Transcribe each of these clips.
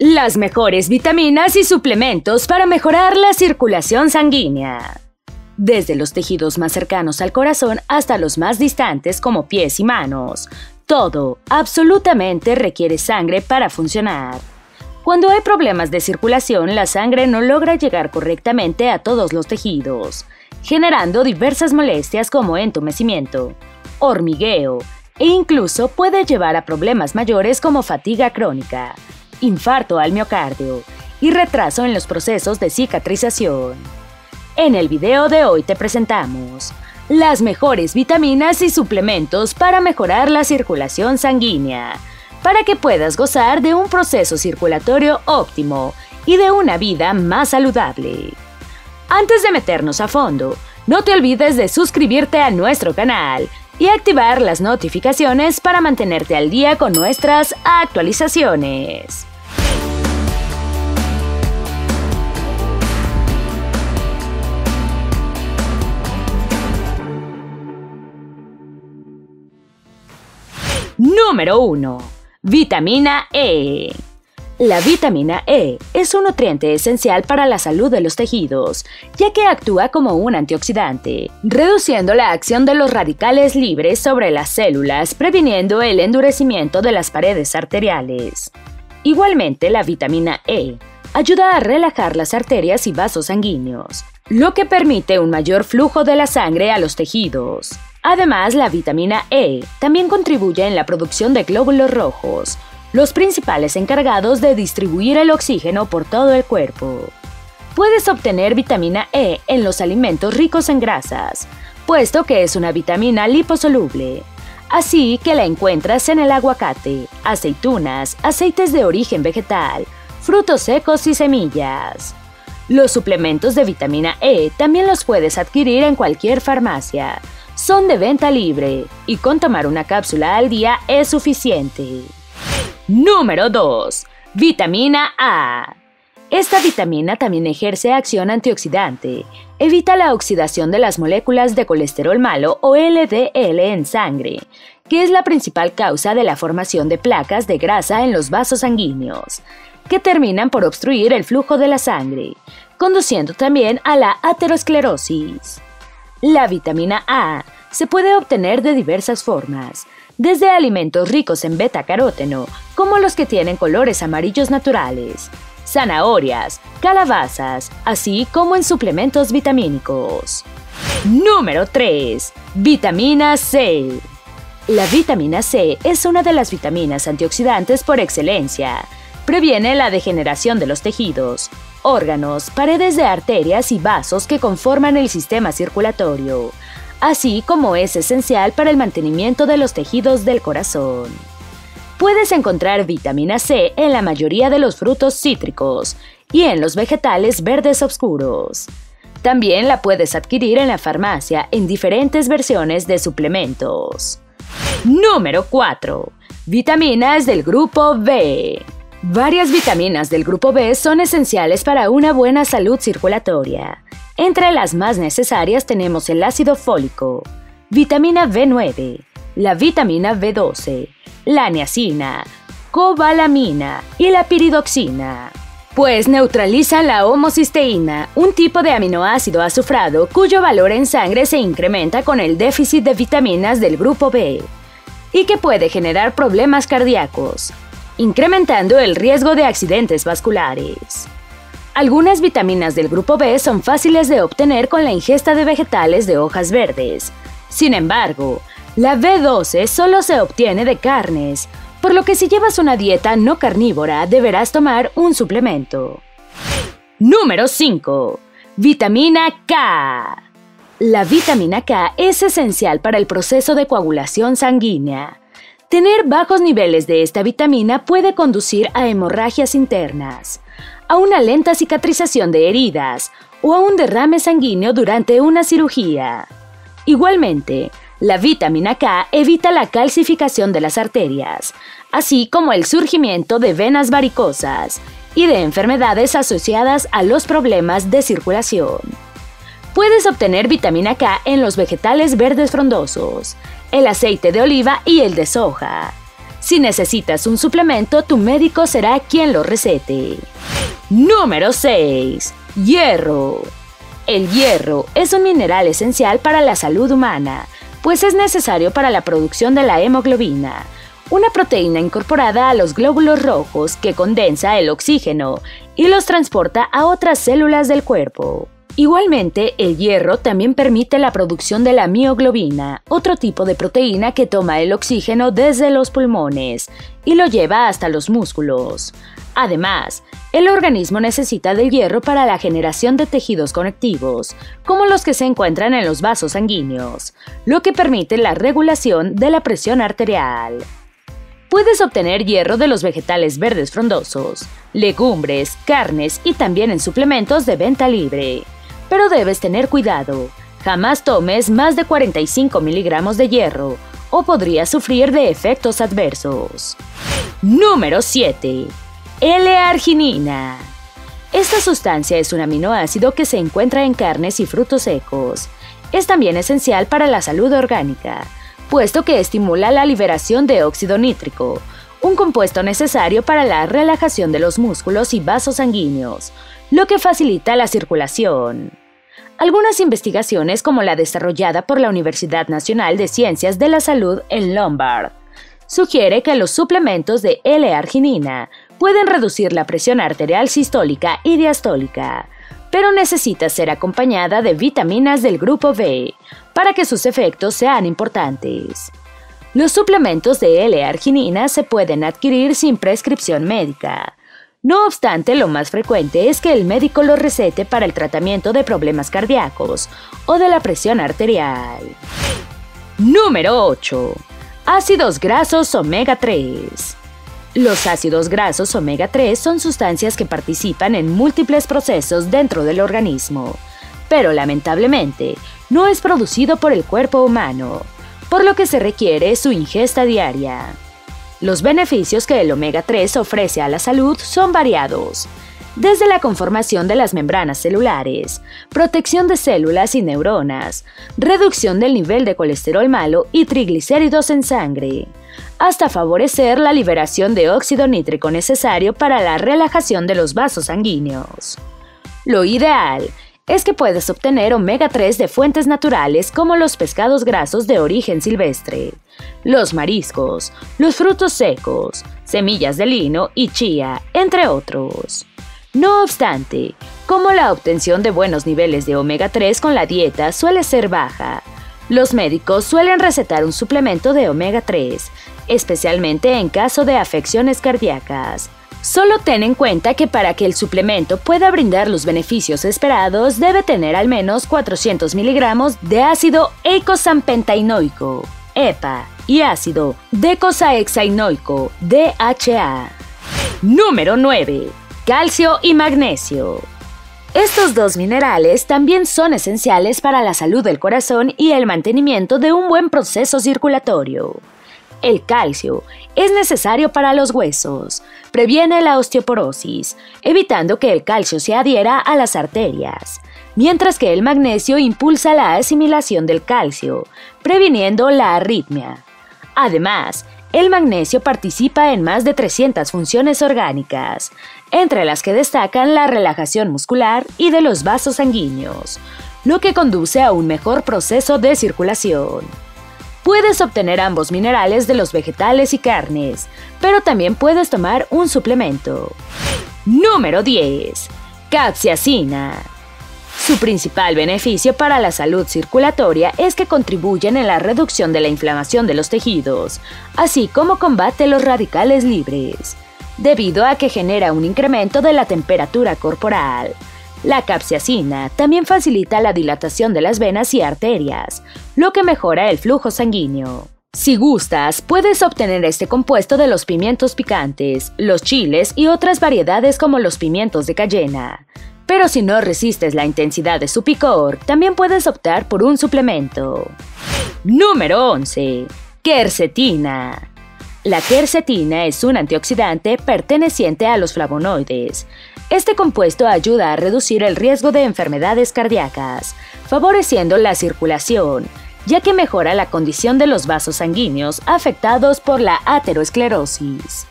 Las mejores vitaminas y suplementos para mejorar la circulación sanguínea. Desde los tejidos más cercanos al corazón hasta los más distantes como pies y manos, todo, absolutamente requiere sangre para funcionar. Cuando hay problemas de circulación, la sangre no logra llegar correctamente a todos los tejidos, generando diversas molestias como entumecimiento, hormigueo e incluso puede llevar a problemas mayores como fatiga crónica, infarto al miocardio y retraso en los procesos de cicatrización. En el video de hoy te presentamos las mejores vitaminas y suplementos para mejorar la circulación sanguínea, para que puedas gozar de un proceso circulatorio óptimo y de una vida más saludable. Antes de meternos a fondo, no te olvides de suscribirte a nuestro canal y activar las notificaciones para mantenerte al día con nuestras actualizaciones. Número 1. Vitamina E. La vitamina E es un nutriente esencial para la salud de los tejidos, ya que actúa como un antioxidante, reduciendo la acción de los radicales libres sobre las células, previniendo el endurecimiento de las paredes arteriales. Igualmente, la vitamina E ayuda a relajar las arterias y vasos sanguíneos, lo que permite un mayor flujo de la sangre a los tejidos. Además, la vitamina E también contribuye en la producción de glóbulos rojos, los principales encargados de distribuir el oxígeno por todo el cuerpo. Puedes obtener vitamina E en los alimentos ricos en grasas, puesto que es una vitamina liposoluble. Así que la encuentras en el aguacate, aceitunas, aceites de origen vegetal, frutos secos y semillas. Los suplementos de vitamina E también los puedes adquirir en cualquier farmacia, son de venta libre y con tomar una cápsula al día es suficiente. Número 2. Vitamina A. Esta vitamina también ejerce acción antioxidante. Evita la oxidación de las moléculas de colesterol malo o LDL en sangre, que es la principal causa de la formación de placas de grasa en los vasos sanguíneos, que terminan por obstruir el flujo de la sangre, conduciendo también a la aterosclerosis. La vitamina A se puede obtener de diversas formas, desde alimentos ricos en beta-caróteno, como los que tienen colores amarillos naturales, zanahorias, calabazas, así como en suplementos vitamínicos. Número 3. Vitamina C. La vitamina C es una de las vitaminas antioxidantes por excelencia. Previene la degeneración de los tejidos, órganos, paredes de arterias y vasos que conforman el sistema circulatorio, así como es esencial para el mantenimiento de los tejidos del corazón. Puedes encontrar vitamina C en la mayoría de los frutos cítricos y en los vegetales verdes oscuros. También la puedes adquirir en la farmacia en diferentes versiones de suplementos. Número 4. Vitaminas del grupo B. Varias vitaminas del grupo B son esenciales para una buena salud circulatoria. Entre las más necesarias tenemos el ácido fólico, vitamina B9, la vitamina B12, la niacina, cobalamina y la piridoxina, pues neutralizan la homocisteína, un tipo de aminoácido azufrado cuyo valor en sangre se incrementa con el déficit de vitaminas del grupo B y que puede generar problemas cardíacos, incrementando el riesgo de accidentes vasculares. Algunas vitaminas del grupo B son fáciles de obtener con la ingesta de vegetales de hojas verdes. Sin embargo, la B12 solo se obtiene de carnes, por lo que si llevas una dieta no carnívora deberás tomar un suplemento. Número 5. Vitamina K. La vitamina K es esencial para el proceso de coagulación sanguínea. Tener bajos niveles de esta vitamina puede conducir a hemorragias internas, a una lenta cicatrización de heridas o a un derrame sanguíneo durante una cirugía. Igualmente, la vitamina K evita la calcificación de las arterias, así como el surgimiento de venas varicosas y de enfermedades asociadas a los problemas de circulación. Puedes obtener vitamina K en los vegetales verdes frondosos, el aceite de oliva y el de soja. Si necesitas un suplemento, tu médico será quien lo recete. Número 6. Hierro. El hierro es un mineral esencial para la salud humana, pues es necesario para la producción de la hemoglobina, una proteína incorporada a los glóbulos rojos que condensa el oxígeno y los transporta a otras células del cuerpo. Igualmente, el hierro también permite la producción de la mioglobina, otro tipo de proteína que toma el oxígeno desde los pulmones y lo lleva hasta los músculos. Además, el organismo necesita del hierro para la generación de tejidos conectivos, como los que se encuentran en los vasos sanguíneos, lo que permite la regulación de la presión arterial. Puedes obtener hierro de los vegetales verdes frondosos, legumbres, carnes y también en suplementos de venta libre. Pero debes tener cuidado. Jamás tomes más de 45 miligramos de hierro o podrías sufrir de efectos adversos. Número 7. L-arginina. Esta sustancia es un aminoácido que se encuentra en carnes y frutos secos. Es también esencial para la salud orgánica puesto que estimula la liberación de óxido nítrico, un compuesto necesario para la relajación de los músculos y vasos sanguíneos, lo que facilita la circulación. Algunas investigaciones, como la desarrollada por la Universidad Nacional de Ciencias de la Salud en Lombard, sugiere que los suplementos de L-arginina pueden reducir la presión arterial sistólica y diastólica, pero necesita ser acompañada de vitaminas del grupo B para que sus efectos sean importantes. Los suplementos de L-arginina se pueden adquirir sin prescripción médica. No obstante, lo más frecuente es que el médico lo recete para el tratamiento de problemas cardíacos o de la presión arterial. Número 8. Ácidos grasos omega 3. Los ácidos grasos omega 3 son sustancias que participan en múltiples procesos dentro del organismo, pero lamentablemente no es producido por el cuerpo humano, por lo que se requiere su ingesta diaria. Los beneficios que el omega 3 ofrece a la salud son variados, desde la conformación de las membranas celulares, protección de células y neuronas, reducción del nivel de colesterol malo y triglicéridos en sangre, hasta favorecer la liberación de óxido nítrico necesario para la relajación de los vasos sanguíneos. Lo ideal es que puedes obtener omega 3 de fuentes naturales como los pescados grasos de origen silvestre, los mariscos, los frutos secos, semillas de lino y chía, entre otros. No obstante, como la obtención de buenos niveles de omega 3 con la dieta suele ser baja, los médicos suelen recetar un suplemento de omega 3, especialmente en caso de afecciones cardíacas. Solo ten en cuenta que para que el suplemento pueda brindar los beneficios esperados debe tener al menos 400 miligramos de ácido eicosampentainoico, EPA, y ácido decosaexainoico, DHA. Número 9. Calcio y magnesio. Estos dos minerales también son esenciales para la salud del corazón y el mantenimiento de un buen proceso circulatorio. El calcio es necesario para los huesos, previene la osteoporosis, evitando que el calcio se adhiera a las arterias, mientras que el magnesio impulsa la asimilación del calcio, previniendo la arritmia. Además, el magnesio participa en más de 300 funciones orgánicas, entre las que destacan la relajación muscular y de los vasos sanguíneos, lo que conduce a un mejor proceso de circulación. Puedes obtener ambos minerales de los vegetales y carnes, pero también puedes tomar un suplemento. Número 10. Capsiacina. Su principal beneficio para la salud circulatoria es que contribuyen en la reducción de la inflamación de los tejidos, así como combate los radicales libres, debido a que genera un incremento de la temperatura corporal, la capsaicina también facilita la dilatación de las venas y arterias, lo que mejora el flujo sanguíneo. Si gustas, puedes obtener este compuesto de los pimientos picantes, los chiles y otras variedades como los pimientos de cayena. Pero si no resistes la intensidad de su picor, también puedes optar por un suplemento. Número 11. Quercetina. La quercetina es un antioxidante perteneciente a los flavonoides. Este compuesto ayuda a reducir el riesgo de enfermedades cardíacas, favoreciendo la circulación, ya que mejora la condición de los vasos sanguíneos afectados por la aterosclerosis.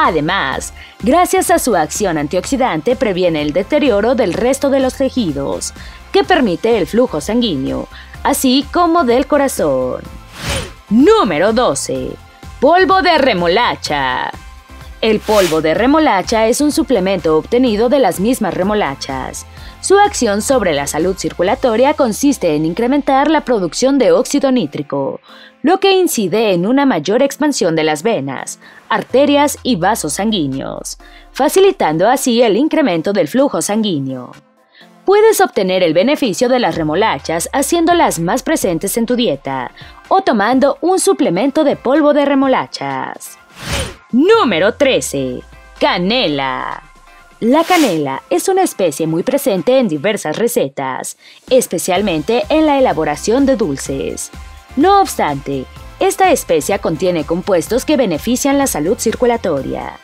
Además, gracias a su acción antioxidante previene el deterioro del resto de los tejidos, que permite el flujo sanguíneo, así como del corazón. Número 12. Polvo de remolacha. El polvo de remolacha es un suplemento obtenido de las mismas remolachas. Su acción sobre la salud circulatoria consiste en incrementar la producción de óxido nítrico, lo que incide en una mayor expansión de las venas, arterias y vasos sanguíneos, facilitando así el incremento del flujo sanguíneo. Puedes obtener el beneficio de las remolachas haciéndolas más presentes en tu dieta o tomando un suplemento de polvo de remolachas. Número 13. Canela. La canela es una especie muy presente en diversas recetas, especialmente en la elaboración de dulces. No obstante, esta especia contiene compuestos que benefician la salud circulatoria.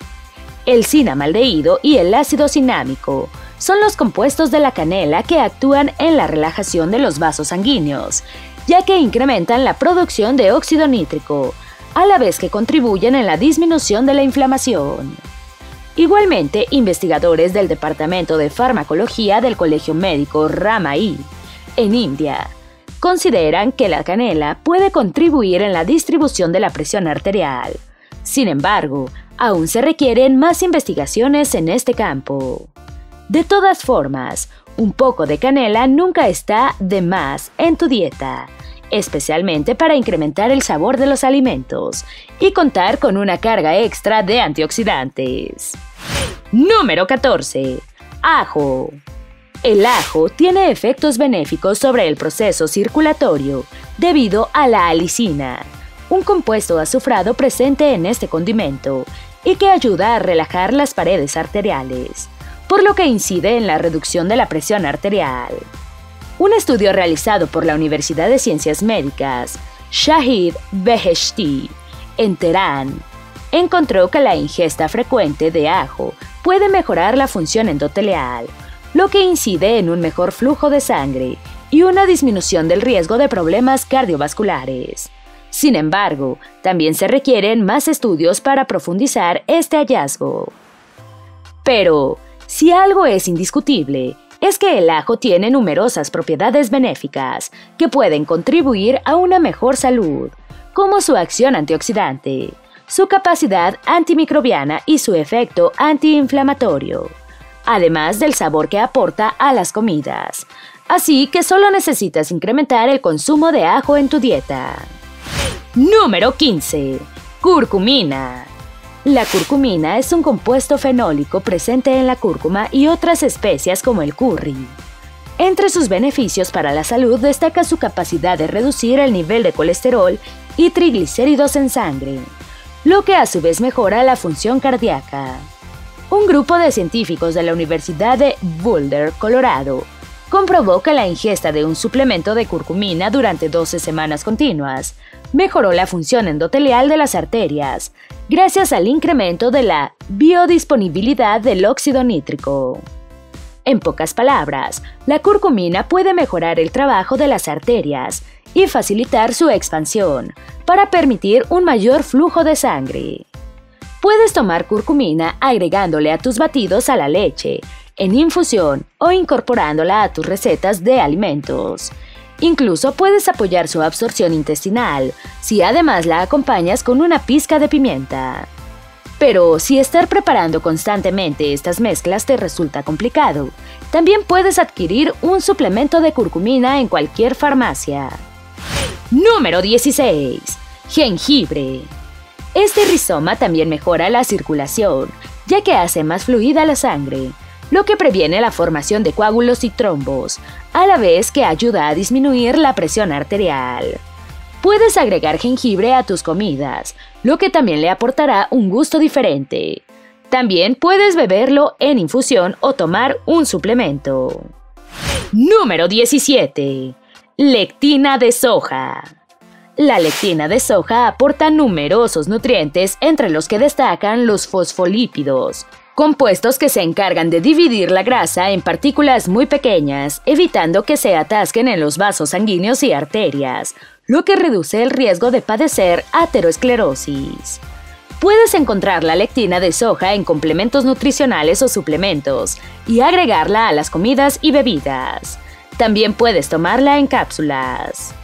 El cinamaldehído y el ácido cinámico son los compuestos de la canela que actúan en la relajación de los vasos sanguíneos, ya que incrementan la producción de óxido nítrico, a la vez que contribuyen en la disminución de la inflamación. Igualmente, investigadores del Departamento de Farmacología del Colegio Médico Ramai, en India, consideran que la canela puede contribuir en la distribución de la presión arterial. Sin embargo, aún se requieren más investigaciones en este campo. De todas formas, un poco de canela nunca está de más en tu dieta, especialmente para incrementar el sabor de los alimentos y contar con una carga extra de antioxidantes. Número 14. Ajo. El ajo tiene efectos benéficos sobre el proceso circulatorio debido a la alicina, un compuesto azufrado presente en este condimento y que ayuda a relajar las paredes arteriales por lo que incide en la reducción de la presión arterial. Un estudio realizado por la Universidad de Ciencias Médicas Shahid Beheshti en Teherán encontró que la ingesta frecuente de ajo puede mejorar la función endotelial, lo que incide en un mejor flujo de sangre y una disminución del riesgo de problemas cardiovasculares. Sin embargo, también se requieren más estudios para profundizar este hallazgo. Pero, si algo es indiscutible, es que el ajo tiene numerosas propiedades benéficas que pueden contribuir a una mejor salud, como su acción antioxidante, su capacidad antimicrobiana y su efecto antiinflamatorio, además del sabor que aporta a las comidas. Así que solo necesitas incrementar el consumo de ajo en tu dieta. Número 15. Curcumina. La curcumina es un compuesto fenólico presente en la cúrcuma y otras especias como el curry. Entre sus beneficios para la salud destaca su capacidad de reducir el nivel de colesterol y triglicéridos en sangre, lo que a su vez mejora la función cardíaca. Un grupo de científicos de la Universidad de Boulder, Colorado, comprobó que la ingesta de un suplemento de curcumina durante 12 semanas continuas mejoró la función endotelial de las arterias, gracias al incremento de la biodisponibilidad del óxido nítrico. En pocas palabras, la curcumina puede mejorar el trabajo de las arterias y facilitar su expansión para permitir un mayor flujo de sangre. Puedes tomar curcumina agregándole a tus batidos a la leche en infusión o incorporándola a tus recetas de alimentos. Incluso puedes apoyar su absorción intestinal si además la acompañas con una pizca de pimienta. Pero si estar preparando constantemente estas mezclas te resulta complicado, también puedes adquirir un suplemento de curcumina en cualquier farmacia. Número 16. Jengibre. Este rizoma también mejora la circulación, ya que hace más fluida la sangre, lo que previene la formación de coágulos y trombos, a la vez que ayuda a disminuir la presión arterial. Puedes agregar jengibre a tus comidas, lo que también le aportará un gusto diferente. También puedes beberlo en infusión o tomar un suplemento. Número 17. Lectina de soja. La lectina de soja aporta numerosos nutrientes entre los que destacan los fosfolípidos, compuestos que se encargan de dividir la grasa en partículas muy pequeñas, evitando que se atasquen en los vasos sanguíneos y arterias, lo que reduce el riesgo de padecer aterosclerosis. Puedes encontrar la lectina de soja en complementos nutricionales o suplementos y agregarla a las comidas y bebidas. También puedes tomarla en cápsulas.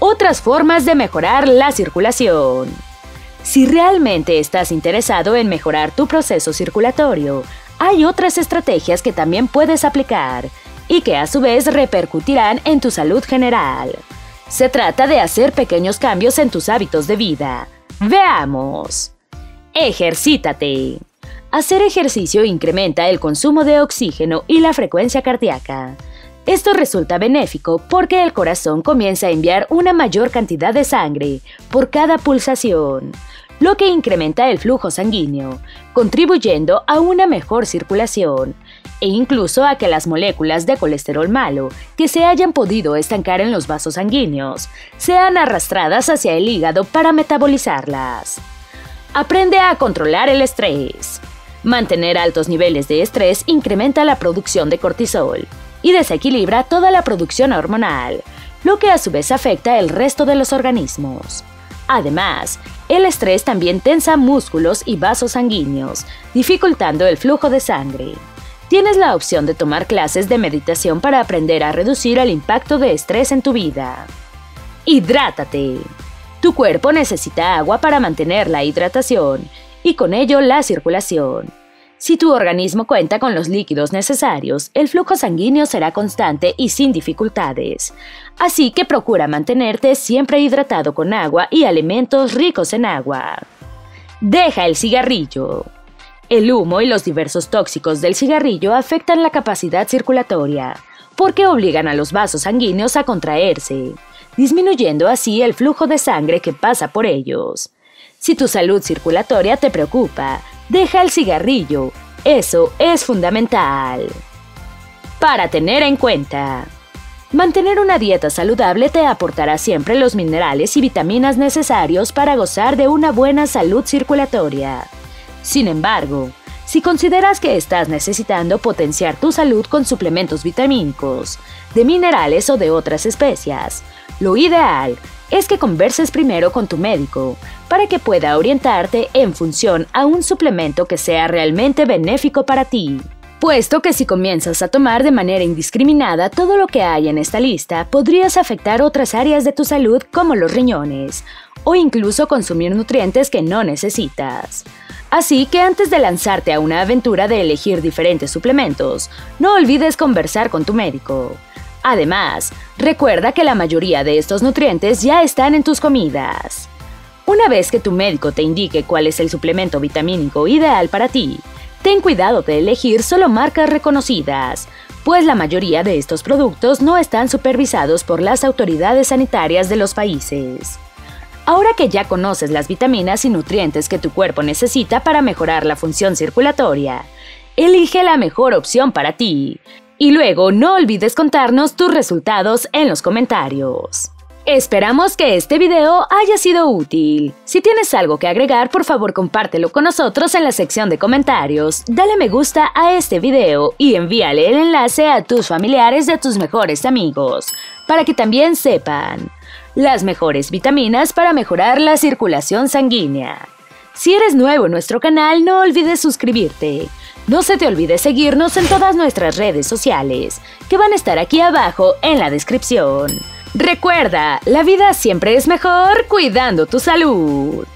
Otras formas de mejorar la circulación. Si realmente estás interesado en mejorar tu proceso circulatorio, hay otras estrategias que también puedes aplicar y que a su vez repercutirán en tu salud general. Se trata de hacer pequeños cambios en tus hábitos de vida. Veamos. Ejercítate. Hacer ejercicio incrementa el consumo de oxígeno y la frecuencia cardíaca. Esto resulta benéfico porque el corazón comienza a enviar una mayor cantidad de sangre por cada pulsación, lo que incrementa el flujo sanguíneo, contribuyendo a una mejor circulación e incluso a que las moléculas de colesterol malo que se hayan podido estancar en los vasos sanguíneos sean arrastradas hacia el hígado para metabolizarlas. Aprende a controlar el estrés. Mantener altos niveles de estrés incrementa la producción de cortisol y desequilibra toda la producción hormonal, lo que a su vez afecta el resto de los organismos. Además, el estrés también tensa músculos y vasos sanguíneos, dificultando el flujo de sangre. Tienes la opción de tomar clases de meditación para aprender a reducir el impacto de estrés en tu vida. Hidrátate. Tu cuerpo necesita agua para mantener la hidratación y con ello la circulación. Si tu organismo cuenta con los líquidos necesarios, el flujo sanguíneo será constante y sin dificultades. Así que procura mantenerte siempre hidratado con agua y alimentos ricos en agua. Deja el cigarrillo. El humo y los diversos tóxicos del cigarrillo afectan la capacidad circulatoria, porque obligan a los vasos sanguíneos a contraerse, disminuyendo así el flujo de sangre que pasa por ellos. Si tu salud circulatoria te preocupa, deja el cigarrillo. Eso es fundamental. Para tener en cuenta. Mantener una dieta saludable te aportará siempre los minerales y vitaminas necesarios para gozar de una buena salud circulatoria. Sin embargo, si consideras que estás necesitando potenciar tu salud con suplementos vitamínicos, de minerales o de otras especias, lo ideal es que converses primero con tu médico para que pueda orientarte en función a un suplemento que sea realmente benéfico para ti. Puesto que si comienzas a tomar de manera indiscriminada todo lo que hay en esta lista, podrías afectar otras áreas de tu salud como los riñones, o incluso consumir nutrientes que no necesitas. Así que antes de lanzarte a una aventura de elegir diferentes suplementos, no olvides conversar con tu médico. Además, recuerda que la mayoría de estos nutrientes ya están en tus comidas. Una vez que tu médico te indique cuál es el suplemento vitamínico ideal para ti, ten cuidado de elegir solo marcas reconocidas, pues la mayoría de estos productos no están supervisados por las autoridades sanitarias de los países. Ahora que ya conoces las vitaminas y nutrientes que tu cuerpo necesita para mejorar la función circulatoria, elige la mejor opción para ti. Y luego no olvides contarnos tus resultados en los comentarios. Esperamos que este video haya sido útil. Si tienes algo que agregar, por favor compártelo con nosotros en la sección de comentarios. Dale me gusta a este video y envíale el enlace a tus familiares de tus mejores amigos, para que también sepan las mejores vitaminas para mejorar la circulación sanguínea. Si eres nuevo en nuestro canal, no olvides suscribirte. No se te olvide seguirnos en todas nuestras redes sociales, que van a estar aquí abajo en la descripción. Recuerda, la vida siempre es mejor cuidando tu salud.